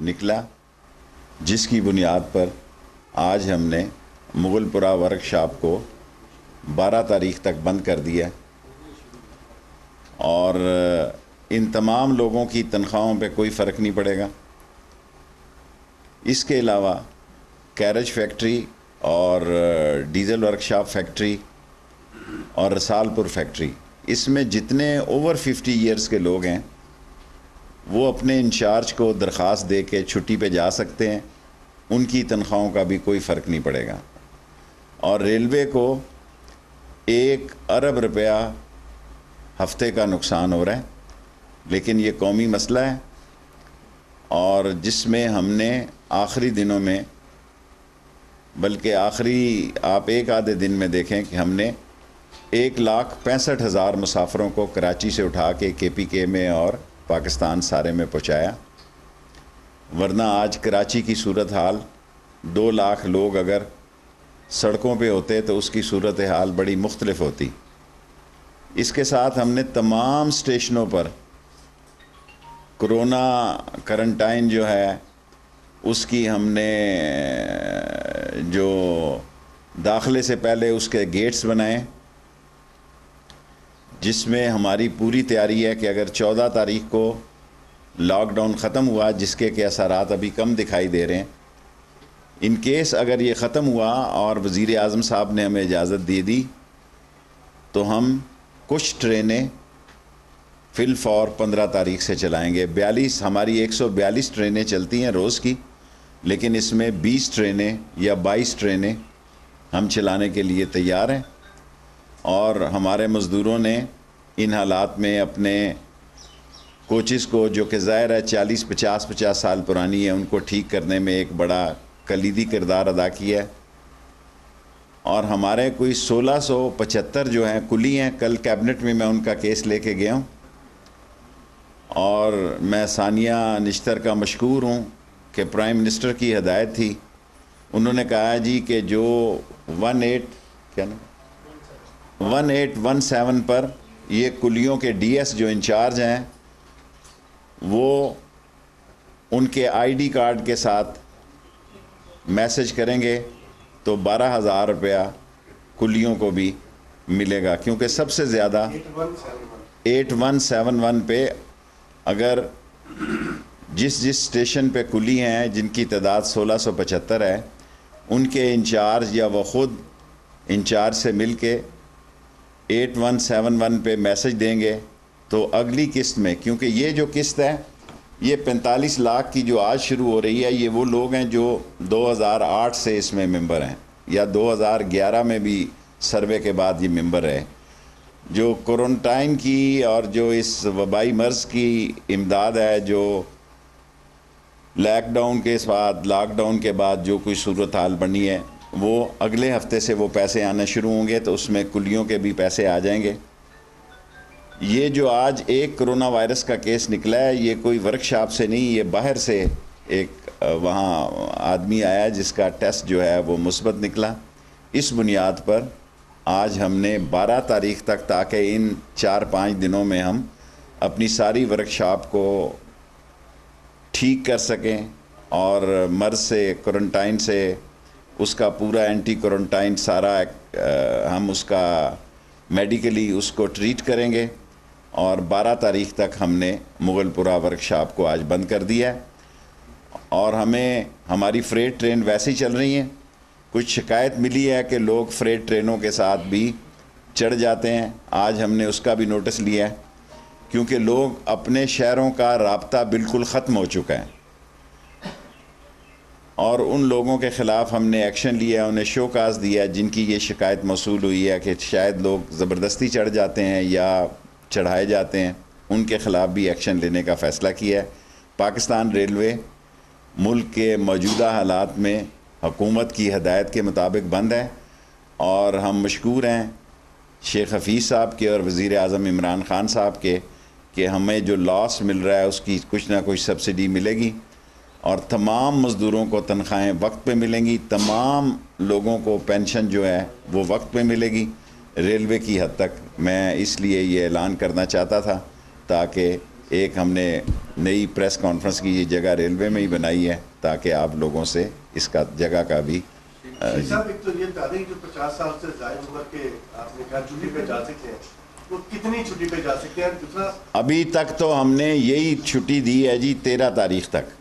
نکلا، جس کی بنیاد پر آج ہم نے مغل پورہ ورک شاپ کو بارہ تاریخ تک بند کر دیا اور ان تمام لوگوں کی تنخواہوں پہ کوئی فرق نہیں پڑے گا۔ اس کے علاوہ کیرج فیکٹری اور ڈیزل ورک شاپ فیکٹری اور رسال پور فیکٹری، اس میں جتنے اوور ففٹی ایئرس کے لوگ ہیں وہ اپنے انچارج کو درخواست دے کے چھٹی پہ جا سکتے ہیں، ان کی تنخواہوں کا بھی کوئی فرق نہیں پڑے گا۔ اور ریلوے کو ایک ارب روپیہ ہفتے کا نقصان ہو رہا ہے، لیکن یہ قومی مسئلہ ہے۔ اور جس میں ہم نے آخری دنوں میں، بلکہ آخری آپ ایک آدھے دن میں دیکھیں کہ ہم نے ایک لاکھ پینسٹھ ہزار مسافروں کو کراچی سے اٹھا کے کے پی کے میں اور پاکستان سارے میں پہنچایا۔ ورنہ آج کراچی کی صورت حال دو لاکھ لوگ اگر سڑکوں پہ ہوتے تو اس کی صورت حال بڑی مختلف ہوتی۔ اس کے ساتھ ہم نے تمام اسٹیشنوں پر کرونا کرنٹائن جو ہے، اس کی ہم نے، جو داخلے سے پہلے اس کے گیٹس بنائے۔ جس میں ہماری پوری تیاری ہے کہ اگر چودہ تاریخ کو لاک ڈاؤن ختم ہوا، جس کے کہ اثرات ابھی کم دکھائی دے رہے ہیں۔ ان کیس اگر یہ ختم ہوا اور وزیر اعظم صاحب نے ہمیں اجازت دے دی، تو ہم کچھ ٹرینیں فل فور پندرہ تاریخ سے چلائیں گے۔ بیالیس، ہماری ایک سو بیالیس ٹرینیں چلتی ہیں روز کی، لیکن اس میں بیس ٹرینیں یا بائیس ٹرینیں ہم چلانے کے لیے تیار ہیں۔ اور ہمارے مزدوروں نے ان حالات میں اپنے کوچز کو جو کہ ظاہر ہے چالیس پچاس پچاس سال پرانی ہے، ان کو ٹھیک کرنے میں ایک بڑا کلیدی کردار ادا کیا ہے۔ اور ہمارے کوئی سولہ سو پچہتر جو ہیں، کلی ہیں، کل کیبنٹ میں میں ان کا کیس لے کے گیا ہوں۔ اور میں ثانیہ نشتر کا مشکور ہوں کہ پرائم منسٹر کی ہدایت تھی۔ انہوں نے کہا جی کہ جو ون ایٹ کیا نا؟ ون ایٹ ون سیون پر یہ کلیوں کے ڈی ایس جو انچارج ہیں، وہ ان کے آئی ڈی کارڈ کے ساتھ میسج کریں گے تو بارہ ہزار روپیہ کلیوں کو بھی ملے گا۔ کیونکہ سب سے زیادہ ایٹ ون سیون ون پہ اگر جس جس اسٹیشن پہ کلی ہیں، جن کی تعداد سولہ سو پچہتر ہے، ان کے انچارج یا وہ خود انچارج سے مل کے ایٹ ون سیون ون پہ میسج دیں گے تو اگلی قسط میں، کیونکہ یہ جو قسط ہے، یہ پینتالیس لاکھ کی جو آج شروع ہو رہی ہے، یہ وہ لوگ ہیں جو دو ہزار آٹھ سے اس میں ممبر ہیں، یا دو ہزار گیارہ میں بھی سروے کے بعد یہ ممبر ہے جو کورنٹائن کی اور جو اس وبائی مرض کی امداد ہے، جو لاک ڈاؤن کے بعد لاک ڈاؤن کے بعد جو کوئی صورت حال بنی ہے وہ اگلے ہفتے سے وہ پیسے آنے شروع ہوں گے تو اس میں کلیوں کے بھی پیسے آ جائیں گے۔ یہ جو آج ایک کرونا وائرس کا کیس نکلا ہے، یہ کوئی ورک شاپ سے نہیں، یہ باہر سے ایک وہاں آدمی آیا جس کا ٹیسٹ جو ہے وہ مثبت نکلا۔ اس بنیاد پر آج ہم نے بارہ تاریخ تک تاکہ ان چار پانچ دنوں میں ہم اپنی ساری ورک شاپ کو ٹھیک کر سکیں اور مرض سے کورنٹائن سے اس کا پورا اینٹی کورنٹائن سارا ہم اس کا میڈیکلی اس کو ٹریٹ کریں گے اور بارہ تاریخ تک ہم نے مغل پورہ ورک شاپ کو آج بند کر دیا ہے اور ہمیں ہماری فریٹ ٹرین ویسے ہی چل رہی ہیں۔ کچھ شکایت ملی ہے کہ لوگ فریٹ ٹرینوں کے ساتھ بھی چڑھ جاتے ہیں۔ آج ہم نے اس کا بھی نوٹس لیا ہے کیونکہ لوگ اپنے شہروں کا رابطہ بالکل ختم ہو چکا ہے۔ اور ان لوگوں کے خلاف ہم نے ایکشن لیا انہیں شو کاز دیا جن کی یہ شکایت موصول ہوئی ہے کہ شاید لوگ زبردستی چڑھ جاتے ہیں یا چڑھائے جاتے ہیں، ان کے خلاف بھی ایکشن لینے کا فیصلہ کیا ہے۔ پاکستان ریلوے ملک کے موجودہ حالات میں حکومت کی ہدایت کے مطابق بند ہے اور ہم مشکور ہیں شیخ حفیظ صاحب کے اور وزیر اعظم عمران خان صاحب کے کہ ہمیں جو لاس مل رہا ہے، اس کی کچھ نہ کچھ سبسڈی ملے گی۔ اور تمام مزدوروں کو تنخواہیں وقت پہ ملیں گی۔ تمام لوگوں کو پینشن جو ہے وہ وقت پہ ملے گی۔ ریلوے کی حد تک میں اس لیے یہ اعلان کرنا چاہتا تھا تاکہ ایک ہم نے نئی پریس کانفرنس کی یہ جگہ ریلوے میں ہی بنائی ہے تاکہ آپ لوگوں سے اس کا جگہ کا بھی صاحب ایک تو یہ بتا دیں جو پچاس سال سے زائد عمر کے آپ نے کہا چھٹی پہ جا سکتے ہیں وہ کتنی چھٹی پہ جا سکتے ہیں؟ دوسرا ابھی تک تو ہم نے یہی چھٹی دی ہے جی تیرہ تاریخ تک۔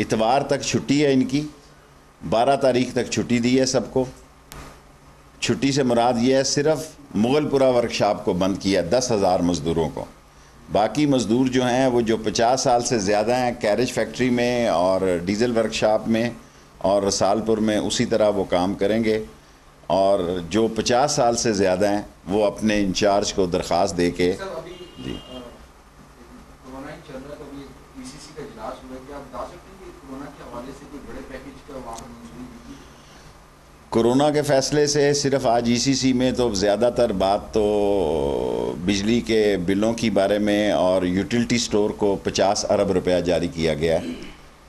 اتوار تک چھٹی ہے ان کی۔ بارہ تاریخ تک چھٹی دی ہے سب کو۔ چھٹی سے مراد یہ ہے صرف مغل پورہ ورکشاپ کو بند کیا دس ہزار مزدوروں کو۔ باقی مزدور جو ہیں وہ جو پچاس سال سے زیادہ ہیں کیریج فیکٹری میں اور ڈیزل ورکشاپ میں اور رسالپور میں اسی طرح وہ کام کریں گے۔ اور جو پچاس سال سے زیادہ ہیں وہ اپنے انچارج کو درخواست دے کے۔ جی۔ کرونا کے فیصلے سے صرف آج ای سی سی میں تو زیادہ تر بات تو بجلی کے بلوں کی بارے میں اور یوٹیلٹی سٹور کو پچاس ارب روپیہ جاری کیا گیا ہے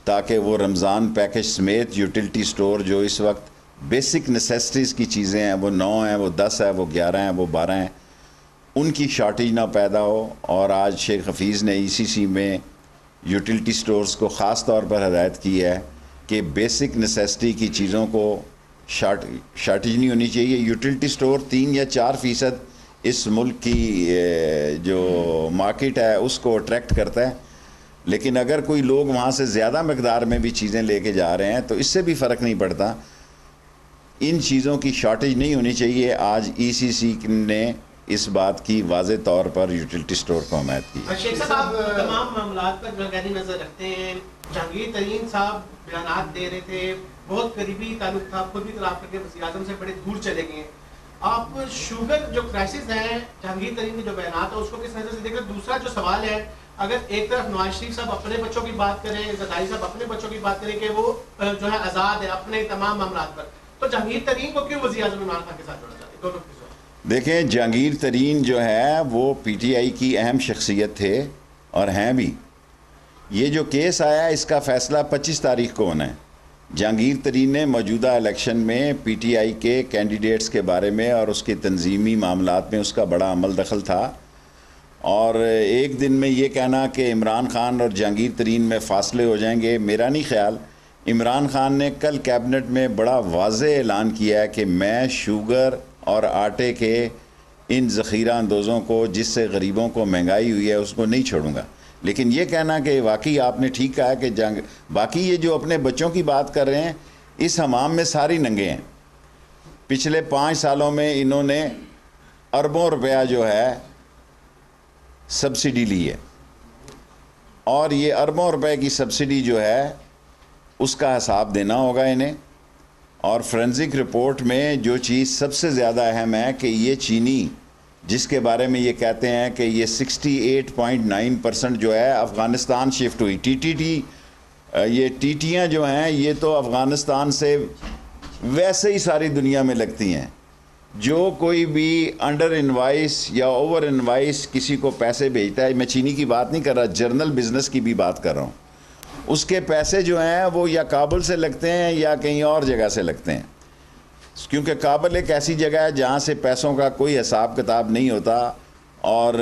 تاکہ وہ رمضان پیکج سمیت یوٹیلٹی سٹور جو اس وقت بیسک نیسیسٹیز کی چیزیں ہیں، وہ نو ہیں، وہ دس ہے وہ گیارہ ہیں، وہ بارہ ہیں، ان کی شارٹیج نہ پیدا ہو اور آج شیخ حفیظ نے ای سی سی میں یوٹیلٹی سٹورز کو خاص طور پر ہدایت کی ہے کہ بیسک نیسیسٹی کی چیزوں کو شارٹ شارٹیج نہیں ہونی چاہیے۔ یوٹیلٹی سٹور تین یا چار فیصد اس ملک کی جو مارکیٹ ہے، اس کو اٹریکٹ کرتا ہے۔ لیکن اگر کوئی لوگ وہاں سے زیادہ مقدار میں بھی چیزیں لے کے جا رہے ہیں، تو اس سے بھی فرق نہیں پڑتا۔ ان چیزوں کی شارٹیج نہیں ہونی چاہیے۔ آج ای سی سی نے اس بات کی واضح طور پر یوٹیلٹی سٹور کو حمایت کی۔ تمام معاملات پر نظر رکھتے ہیں۔ جہانگیر ترین صاحب بیانات دے رہے تھے، بہت قریبی تعلق تھا، خود بھی طرف کر کے وزیر اعظم سے بڑے دور چلے گئے۔ آپ شوگر جو کرائسس ہیں جہانگیر ترین کے جو بیانات ہیں، اس کو کس نظر سے دیکھ رہے دوسرا جو سوال ہے، اگر ایک طرف نواز شریف صاحب اپنے بچوں کی بات کریں زدائی صاحب اپنے بچوں کی بات کریں کہ وہ جو ہے آزاد ہے اپنے تمام معاملات پر، تو جہانگیر ترین کو کیوں وزیر اعظم عمران خان کے ساتھ جوڑا جاتا ہے؟ دونوں کی دیکھیں، جہانگیر ترین جو ہے، وہ پی ٹی آئی کی اہم شخصیت تھے اور ہیں بھی۔ یہ جو کیس آیا، اس کا فیصلہ پچیس تاریخ کو ہونا ہے۔ جہانگیر ترین نے موجودہ الیکشن میں پی ٹی آئی کے کینڈیڈیٹس کے بارے میں اور اس کے تنظیمی معاملات میں اس کا بڑا عمل دخل تھا۔ اور ایک دن میں یہ کہنا کہ عمران خان اور جہانگیر ترین میں فاصلے ہو جائیں گے، میرا نہیں خیال۔ عمران خان نے کل کیبنٹ میں بڑا واضح اعلان کیا ہے کہ میں، شوگر اور آٹے کے ان ذخیرہ اندوزوں کو، جس سے غریبوں کو مہنگائی ہوئی ہے، اس کو نہیں چھوڑوں گا۔ لیکن یہ کہنا کہ واقعی آپ نے ٹھیک کہا کہ جنگ، باقی یہ جو اپنے بچوں کی بات کر رہے ہیں، اس حمام میں ساری ننگے ہیں۔ پچھلے پانچ سالوں میں انہوں نے اربوں روپیہ جو ہے، سبسڈی لی ہے۔ اور یہ اربوں روپے کی سبسڈی جو ہے، اس کا حساب دینا ہوگا انہیں۔ اور فرنزک رپورٹ میں جو چیز سب سے زیادہ اہم ہے کہ یہ چینی جس کے بارے میں یہ کہتے ہیں کہ یہ sixty eight point nine percent جو ہے افغانستان شفٹ ہوئی۔ ٹی ٹی ٹی یہ ٹی ٹیاں جو ہیں، یہ تو افغانستان سے ویسے ہی ساری دنیا میں لگتی ہیں۔ جو کوئی بھی انڈر انوائس یا اوور انوائس کسی کو پیسے بھیجتا ہے، میں چینی کی بات نہیں کر رہا، جرنل بزنس کی بھی بات کر رہا ہوں۔ اس کے پیسے جو ہیں، وہ یا کابل سے لگتے ہیں یا کہیں اور جگہ سے لگتے ہیں۔ کیونکہ کابل ایک ایسی جگہ ہے جہاں سے پیسوں کا کوئی حساب کتاب نہیں ہوتا اور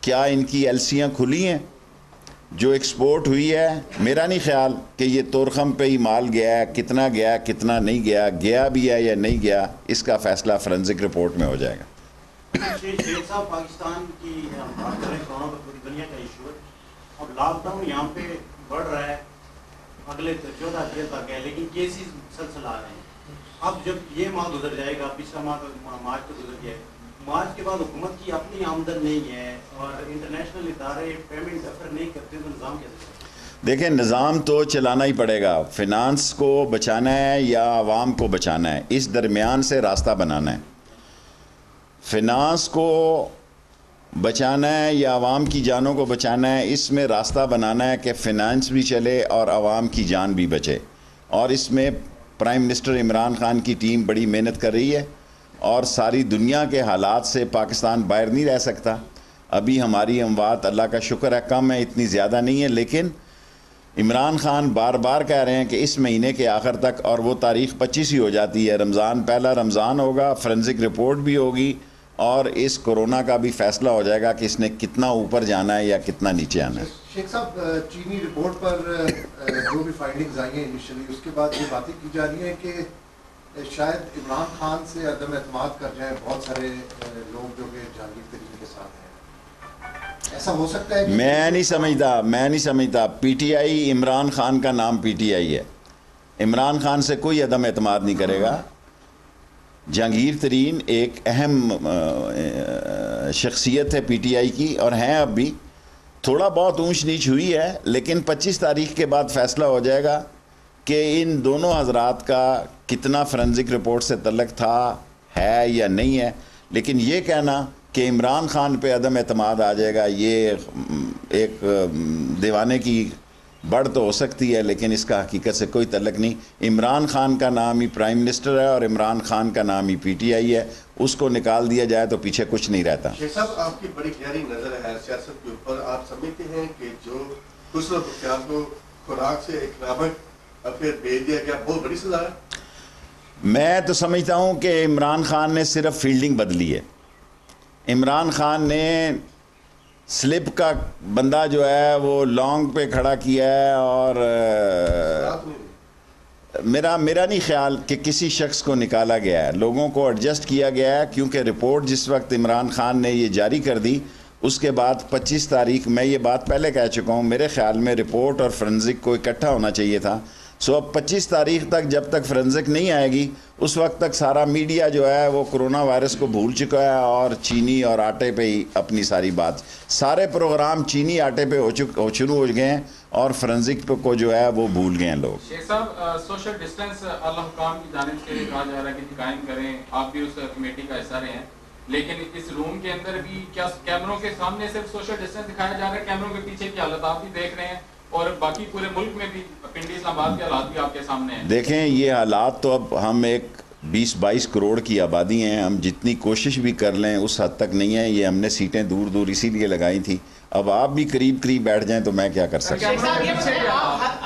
کیا ان کی ایلسیاں کھلی ہیں؟ جو ایکسپورٹ ہوئی ہے، میرا نہیں خیال کہ یہ تورخم پہ ہی مال گیا ہے، کتنا گیا کتنا نہیں گیا گیا بھی ہے یا نہیں گیا، اس کا فیصلہ فرنزک رپورٹ میں ہو جائے گا۔ پاکستان کی دنیا کا ایشو ہے اب لاک ڈاؤن یہاں پہ بڑھ رہا ہے، اگلے چودہ دن تک ہے، لیکن کیسز سلسلہ آ رہے ہیں۔ اب جب یہ ماہ گزر جائے گا، پچھلا ماہ مارچ تو گزر گیا ہے۔ مارچ کے بعد حکومت کی اپنی آمدن نہیں ہے اور انٹرنیشنل ادارے پیمنٹ افر نہیں کرتے، تو نظام کیسے دیکھیں، نظام تو چلانا ہی پڑے گا۔ فنانس کو بچانا ہے یا عوام کو بچانا ہے؟ اس درمیان سے راستہ بنانا ہے۔ فنانس کو بچانا ہے یا عوام کی جانوں کو بچانا ہے؟ اس میں راستہ بنانا ہے کہ فنانس بھی چلے اور عوام کی جان بھی بچے۔ اور اس میں پرائم منسٹر عمران خان کی ٹیم بڑی محنت کر رہی ہے اور ساری دنیا کے حالات سے پاکستان باہر نہیں رہ سکتا۔ ابھی ہماری اموات اللہ کا شکر ہے، کم ہے، اتنی زیادہ نہیں ہے، لیکن عمران خان بار بار کہہ رہے ہیں کہ اس مہینے کے آخر تک اور وہ تاریخ پچیس ہی ہو جاتی ہے۔ رمضان پہلا رمضان ہوگا فرنزک رپورٹ بھی ہوگی۔ اور اس کورونا کا بھی فیصلہ ہو جائے گا کہ اس نے کتنا اوپر جانا ہے یا کتنا نیچے آنا ہے۔ شیخ صاحب چینی رپورٹ پر جو بھی فائنڈنگز آئی ہیں انیشلی اس کے بعد یہ باتیں کی جا رہی ہیں کہ شاید عمران خان سے عدم اعتماد کر جائیں بہت سارے لوگ جو کہ جہانگیر ترین کے ساتھ ہیں۔ ایسا ہو سکتا ہے میں نہیں سمجھتا میں نہیں سمجھتا۔ P T I Imran Khan کا نام پی ٹی آئی ہے۔ عمران خان سے کوئی عدم اعتماد نہیں کرے گا۔ جہانگیر ترین ایک اہم شخصیت ہے پی ٹی آئی کی، اور ہیں اب بھی۔ تھوڑا بہت اونچ نیچ ہوئی ہے، لیکن پچیس تاریخ کے بعد فیصلہ ہو جائے گا کہ ان دونوں حضرات کا کتنا فرنزک رپورٹ سے تعلق تھا، ہے یا نہیں ہے۔ لیکن یہ کہنا کہ عمران خان پہ عدم اعتماد آ جائے گا، یہ ایک دیوانے کی بڑھ تو ہو سکتی ہے لیکن اس کا حقیقت سے کوئی تعلق نہیں۔ عمران خان کا نام ہی پرائم منسٹر ہے اور عمران خان کا نام ہی پی ٹی آئی ہے۔ اس کو نکال دیا جائے تو پیچھے کچھ نہیں رہتا۔ شیخ صاحب آپ کی بڑی گہری نظر ہے سیاست کے اوپر۔ آپ سمجھتے ہیں کہ جو حسن بختیار کو خوراک سے ایک نامک پھر بھیج دیا گیا بہت بڑی سزا ہے۔ میں تو سمجھتا ہوں کہ عمران خان نے صرف فیلڈنگ بدلی ہے۔ عمران خان نے سلپ کا بندہ جو ہے وہ لانگ پہ کھڑا کیا ہے اور میرا میرا نہیں خیال کہ کسی شخص کو نکالا گیا ہے۔ لوگوں کو ایڈجسٹ کیا گیا ہے کیونکہ رپورٹ جس وقت عمران خان نے یہ جاری کر دی، اس کے بعد پچیس تاریخ میں یہ بات پہلے کہہ چکا ہوں۔ میرے خیال میں رپورٹ اور فرنزک کو اکٹھا ہونا چاہیے تھا۔ سو اب پچیس تاریخ تک جب تک فرنزک نہیں آئے گی، اس وقت تک سارا میڈیا جو ہے وہ کرونا وائرس کو بھول چکا ہے اور چینی اور آٹے پہ ہی اپنی ساری بات۔ سارے پروگرام چینی آٹے پہ ہو چک، ہو شروع ہو گئے ہیں اور فرنزک پہ کو جو ہے وہ بھول گئے ہیں لوگ۔ شیخ صاحب سوشل ڈسٹینس اللہ حکام کی جانب سے کہا جا رہا ہے کہ قائم کریں، آپ بھی اس کمیٹی کا حصہ رہے ہیں۔ لیکن اس روم کے اندر بھی کیا، کیمروں کے سامنے صرف سوشل ڈسٹینس دکھایا جا رہا ہے، کیمروں کے پیچھے کی حالت؟ آپ بھی دیکھ رہے ہیں۔ اور باقی پورے ملک میں بھی پنڈی اسلام آباد کے حالات بھی آپ کے سامنے ہیں۔ دیکھیں یہ حالات تو اب ہم ایک بیس بائیس کروڑ کی آبادی ہیں۔ ہم جتنی کوشش بھی کر لیں اس حد تک نہیں ہے یہ ہم نے سیٹیں دور دور اسی لیے لگائی تھی اب آپ بھی قریب قریب بیٹھ جائیں تو میں کیا کر سکتا ہوں؟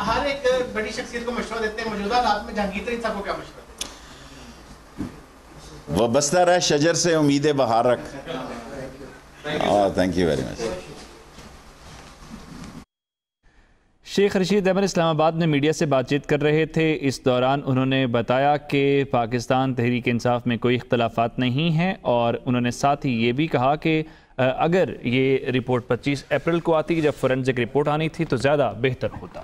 ہر ایک بڑی شخصیت کو مشورہ دیتے ہیں موجودہ حالات میں جہانگیر صاحب کو کیا مشورہ وابستہ رہ شجر سے امید بہار رکھ۔ Thank you very much Sheikh Rashid Ahmad اسلام آباد میں میڈیا سے بات چیت کر رہے تھے۔ اس دوران انہوں نے بتایا کہ پاکستان تحریک انصاف میں کوئی اختلافات نہیں ہیں اور انہوں نے ساتھ ہی یہ بھی کہا کہ اگر یہ رپورٹ پچیس اپریل کو آتی جب فورنزک رپورٹ آنی تھی تو زیادہ بہتر ہوتا۔